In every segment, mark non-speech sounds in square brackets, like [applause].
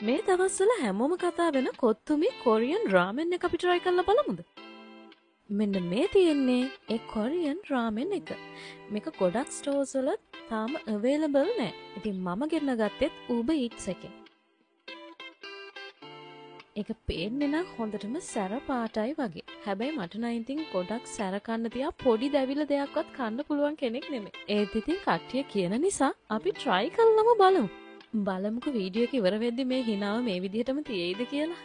මේ දවස්වල හැමෝම කතා වෙන කොත්තුමි කොරියන් රාමෙන් එක අපි ට්‍රයි කරලා බලමුද? මෙන්න මේ තියෙන්නේ ඒ කොරියන් රාමෙන් එක. මේක ගොඩක් ස්ටෝර්ස් වල තාම අවේලබල් නෑ. ඉතින් මම ගෙන්න ගත්තෙත් Uber Eats එකෙන්. එක පේන්නේ නම් හොඳටම සැර පාටයි වගේ. හැබැයි මට නම් ඉතින් ගොඩක් සැර කන්න තියා පොඩි දැවිල දෙයක්වත් කන්න පුළුවන් කෙනෙක් නෙමෙයි. ඒත් ඉතින් කට්ටිය කියන නිසා අපි try කරලම බලමු. බලමුකෝ වීඩියෝ එක ඉවර වෙද්දි මේ හිනාව මේ විදිහටම තියෙයිද කියලා.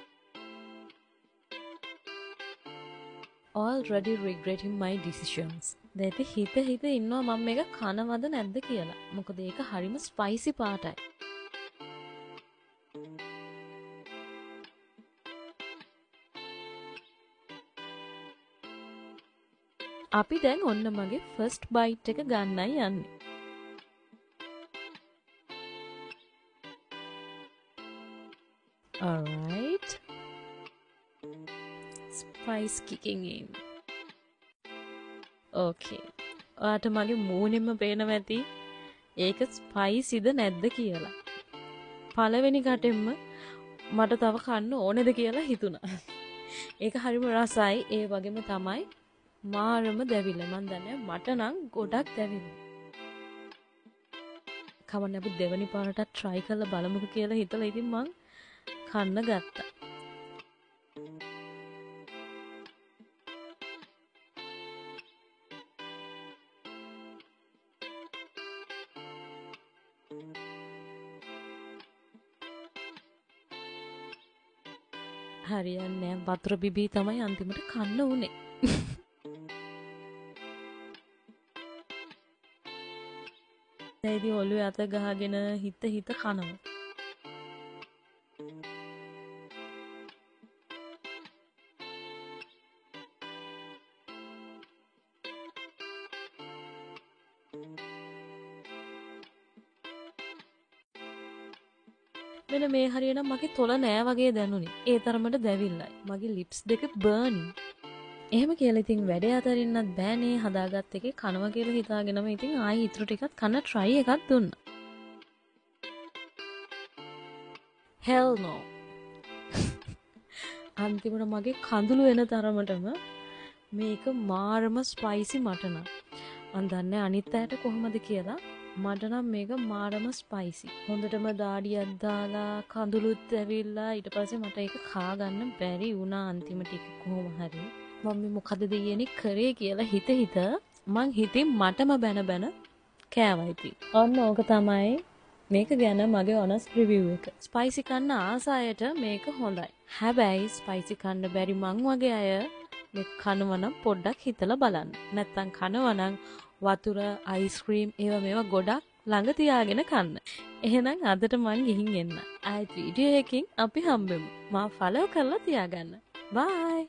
already regretting my decisions. දැති හිත හිත ඉන්නවා මම මේක කනවද නැද්ද කියලා. මොකද ඒක හරිම ස්පයිසි පාටයි. අපි දැන් ඔන්න මගේ ෆස්ට් බයිට් එක ගන්නයි යන්නේ. Alright. Spice kicking in. ඕකේ. ඔයාට මගේ මූණෙන්ම පේනවා ඇති ඒක ස්පයිසිද නැද්ද කියලා. පළවෙනි කටෙන්ම මට තව කන්න ඕනෙද කියලා හිතුණා. ඒක හරිම රසයි ඒ වගේම තමයි මාරම දැවිල්ල මන් දන්නේ මට නම් ගොඩක් දැවිල්ල. කවන්න අපි දෙවනි පාරටත් try කරලා බලමුක කියලා හිතලා ඉතින් මං කන්න ගත්තා. හරියන්නේ වතුර බිබී තමයි අන්තිමට කන්න උනේ. [laughs] ඇයිදි ඔලුව අත ගහගෙන හිත හිත කනවා. මෙන මේ හරියනම් මගේ තොල නෑ වගේ දැනුනි. ඒ තරමට දැවිල්ලයි. මගේ ලිප්ස් දෙක බර්නින් එහෙම කියලා ඉතින් වැඩ අතරින්නත් බෑනේ. හදාගත්ත එක කනව කියලා හිතාගෙනම ඉතින් ආයි ඉතුරු ටිකත් කන්න ට්‍රයි එකක් දුන්න. හෙල් නෝ අන්තිමට මගේ කඳුළු වෙන තරමටම මේක මාරම ස්පයිසි මටන අන්දන්න අනිත් අයට කොහොමද කියලා. මටනම් මේක මාරම ස්පයිසි හොඳටම දාඩියක් දාලා කඳුළුත් ඇවිල්ලා ඊට පස්සේ මට එක කාගන්න බැරි වුණා අන්තිම ටික කොහොම හරි. මම මොකද දෙයනෙ කරේ කියලා හිත හිත මං හිතින් මටම බැන බැන කෑවයිති ඔන්න ඕක තමයි මේක ගැන මගේ ඔනස් ප්‍රවිව් එක ස්පයිසි කන්න ආසායට මේක හොඳයි හැබැයි ස්පයිසි කන්න බැරි මං වගේ අය කනවනම් පොඩ්ඩක් හිතල බලන්න නැත්තං කනවනං වතුර අයිස්ක්‍රීම් ඒව මේවා ගොඩක් ළඟ තියාගෙන කන්න. එහෙනම් අදට මං ගිහින් එන්න. ආයෙත් වීඩියෝ එකකින් අපි හම්බෙමු. මා ෆලෝ කරලා තියාගන්න. බයි.